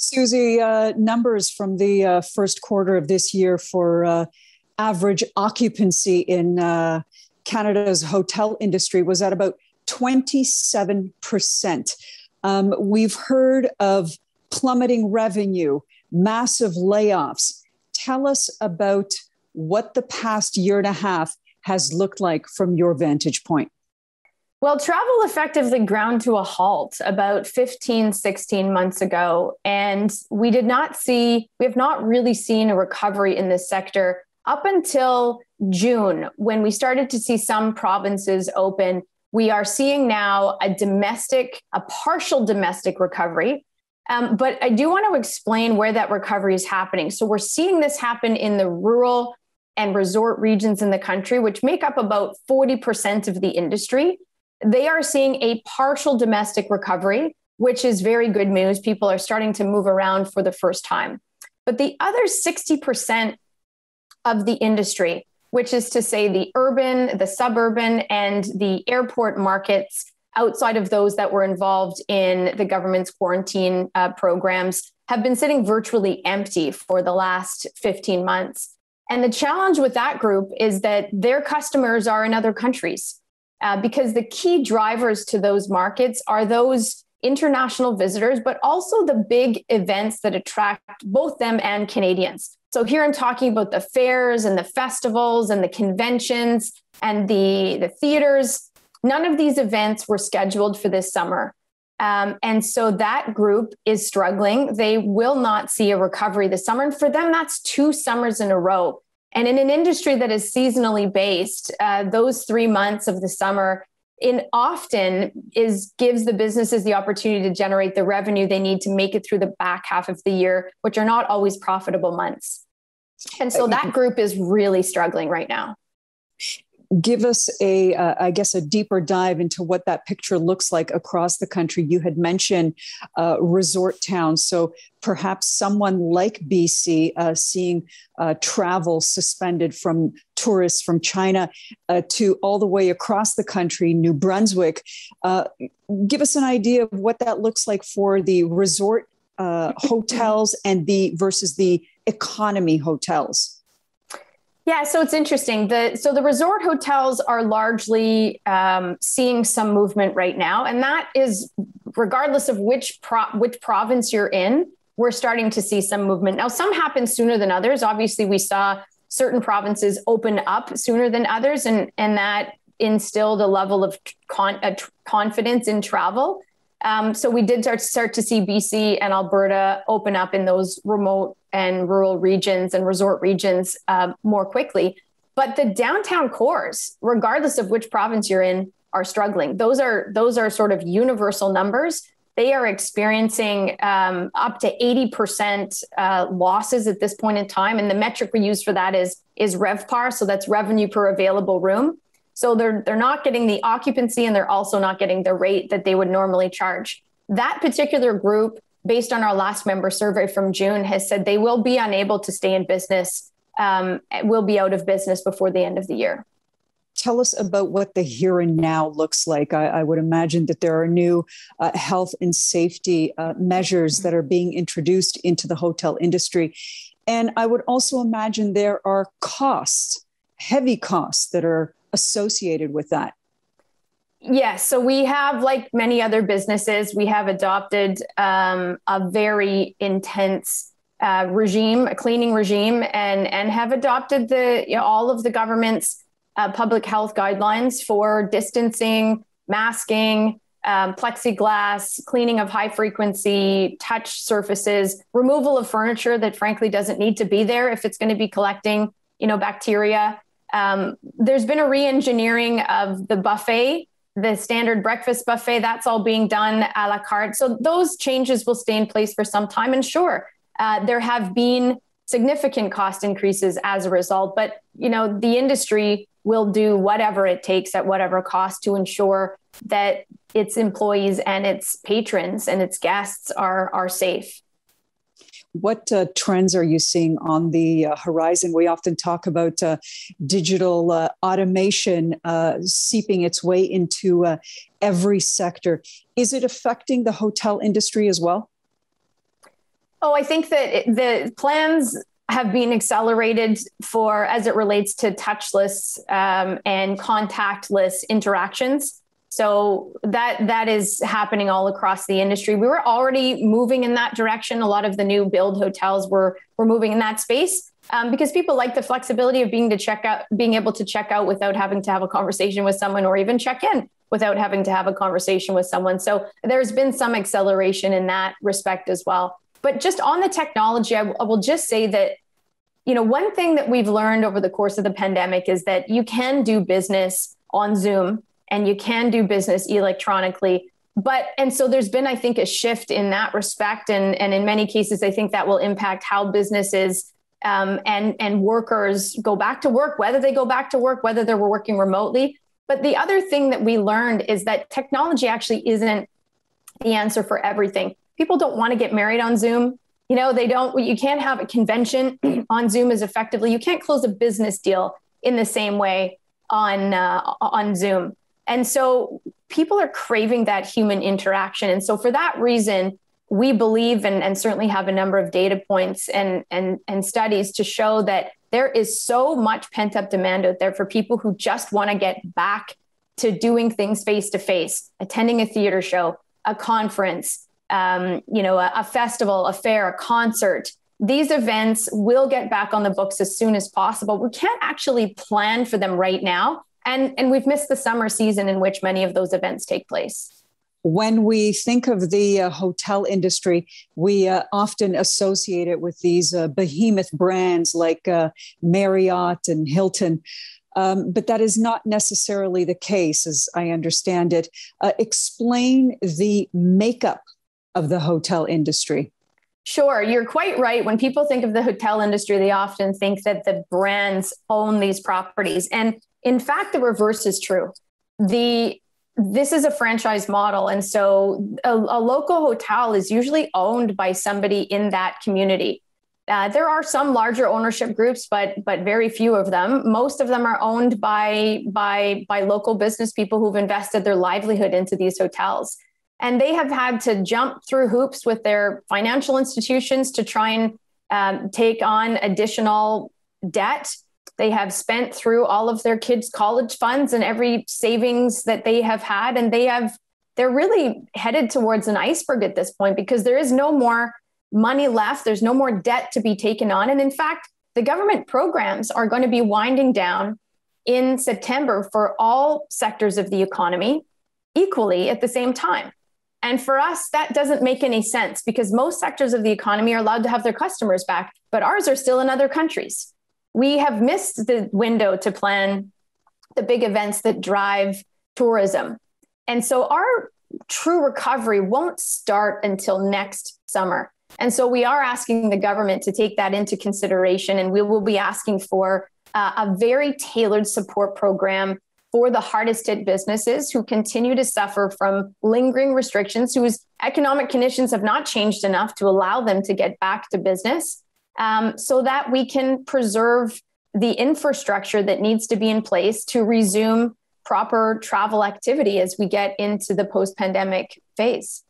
Susie, uh, numbers from the uh, first quarter of this year for uh, average occupancy in uh, Canada's hotel industry was at about 27%. Um, we've heard of plummeting revenue, massive layoffs. Tell us about what the past year and a half has looked like from your vantage point. Well, travel effectively ground to a halt about 15, 16 months ago. And we did not see, we have not really seen a recovery in this sector up until June, when we started to see some provinces open. We are seeing now a domestic, a partial domestic recovery. Um, but I do want to explain where that recovery is happening. So we're seeing this happen in the rural and resort regions in the country, which make up about 40% of the industry they are seeing a partial domestic recovery, which is very good news. People are starting to move around for the first time. But the other 60% of the industry, which is to say the urban, the suburban, and the airport markets outside of those that were involved in the government's quarantine uh, programs, have been sitting virtually empty for the last 15 months. And the challenge with that group is that their customers are in other countries uh, because the key drivers to those markets are those international visitors, but also the big events that attract both them and Canadians. So here I'm talking about the fairs and the festivals and the conventions and the, the theaters. None of these events were scheduled for this summer. Um, and so that group is struggling. They will not see a recovery this summer. And for them, that's two summers in a row and in an industry that is seasonally based, uh, those three months of the summer in often is gives the businesses the opportunity to generate the revenue they need to make it through the back half of the year, which are not always profitable months. And so that group is really struggling right now give us a, uh, I guess, a deeper dive into what that picture looks like across the country. You had mentioned uh, resort towns, so perhaps someone like BC uh, seeing uh, travel suspended from tourists from China uh, to all the way across the country, New Brunswick. Uh, give us an idea of what that looks like for the resort hotels and the versus the economy hotels. Yeah, so it's interesting. The so the resort hotels are largely um, seeing some movement right now, and that is regardless of which pro- which province you're in. We're starting to see some movement now. Some happen sooner than others. Obviously, we saw certain provinces open up sooner than others, and and that instilled a level of con- confidence in travel. Um, so we did start, start to see BC and Alberta open up in those remote and rural regions and resort regions uh, more quickly. But the downtown cores, regardless of which province you're in, are struggling. Those are those are sort of universal numbers. They are experiencing um, up to 80% uh, losses at this point in time. And the metric we use for that is, is RevPAR. So that's revenue per available room. So they're they're not getting the occupancy and they're also not getting the rate that they would normally charge. That particular group, based on our last member survey from June, has said they will be unable to stay in business, um, will be out of business before the end of the year. Tell us about what the here and now looks like. I, I would imagine that there are new uh, health and safety uh, measures that are being introduced into the hotel industry. And I would also imagine there are costs, heavy costs that are associated with that? Yes. So we have, like many other businesses, we have adopted um, a very intense uh, regime, a cleaning regime, and and have adopted the you know, all of the government's uh, public health guidelines for distancing, masking, um, plexiglass, cleaning of high frequency touch surfaces, removal of furniture that frankly doesn't need to be there if it's going to be collecting you know bacteria. Um, there's been a re-engineering of the buffet, the standard breakfast buffet. That's all being done a la carte. So those changes will stay in place for some time. And sure, uh, there have been significant cost increases as a result. But you know, the industry will do whatever it takes at whatever cost to ensure that its employees and its patrons and its guests are are safe. What uh, trends are you seeing on the uh, horizon? We often talk about uh, digital uh, automation uh, seeping its way into uh, every sector. Is it affecting the hotel industry as well? Oh, I think that the plans have been accelerated for as it relates to touchless um, and contactless interactions. So that that is happening all across the industry. We were already moving in that direction. A lot of the new build hotels were were moving in that space um, because people like the flexibility of being to check out, being able to check out without having to have a conversation with someone, or even check in without having to have a conversation with someone. So there's been some acceleration in that respect as well. But just on the technology, I, w- I will just say that you know one thing that we've learned over the course of the pandemic is that you can do business on Zoom and you can do business electronically. But and so there's been i think a shift in that respect. And and in many cases i think that will impact how businesses um, and and workers go back to work whether they go back to work whether they're working remotely. But the other thing that we learned is that technology actually isn't the answer for everything. People don't want to get married on zoom. You know they don't you can't have a convention on zoom as effectively. You can't close a business deal in the same way on uh, on zoom and so people are craving that human interaction. And so for that reason, we believe and, and certainly have a number of data points and, and, and studies to show that there is so much pent up demand out there for people who just want to get back to doing things face to face, attending a theater show, a conference, um, you know, a, a festival, a fair, a concert. These events will get back on the books as soon as possible. We can't actually plan for them right now and and we've missed the summer season in which many of those events take place when we think of the uh, hotel industry, we uh, often associate it with these uh, behemoth brands like uh, Marriott and Hilton. Um, but that is not necessarily the case, as I understand it. Uh, explain the makeup of the hotel industry. Sure, you're quite right. When people think of the hotel industry, they often think that the brands own these properties. And in fact, the reverse is true. The this is a franchise model, and so a, a local hotel is usually owned by somebody in that community. Uh, there are some larger ownership groups, but but very few of them. Most of them are owned by by by local business people who've invested their livelihood into these hotels, and they have had to jump through hoops with their financial institutions to try and um, take on additional debt they have spent through all of their kids' college funds and every savings that they have had, and they have they're really headed towards an iceberg at this point because there is no more money left. There's no more debt to be taken on, and in fact, the government programs are going to be winding down in September for all sectors of the economy equally at the same time. And for us, that doesn't make any sense because most sectors of the economy are allowed to have their customers back, but ours are still in other countries we have missed the window to plan the big events that drive tourism. And so our true recovery won't start until next summer. And so we are asking the government to take that into consideration, and we will be asking for uh, a very tailored support program for the hardest hit businesses who continue to suffer from lingering restrictions, whose economic conditions have not changed enough to allow them to get back to business um, so that we can preserve the infrastructure that needs to be in place to resume proper travel activity as we get into the post pandemic phase.